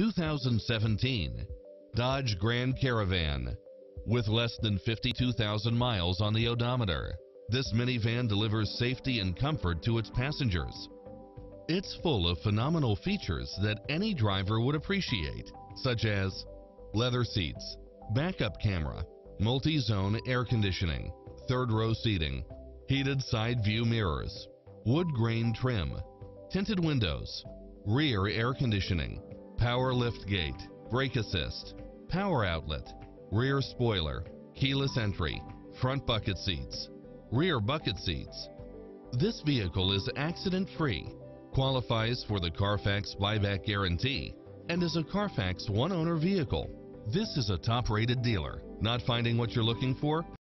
2017 Dodge Grand Caravan. With less than 52,000 miles on the odometer, this minivan delivers safety and comfort to its passengers. It's full of phenomenal features that any driver would appreciate, such as leather seats, backup camera, multi-zone air conditioning, third row seating, heated side view mirrors, wood grain trim, tinted windows, rear air conditioning, power lift gate, brake assist, power outlet, rear spoiler, keyless entry, front bucket seats, rear bucket seats. This vehicle is accident free, qualifies for the Carfax buyback guarantee, and is a Carfax one owner vehicle. This is a top rated dealer. Not finding what you're looking for?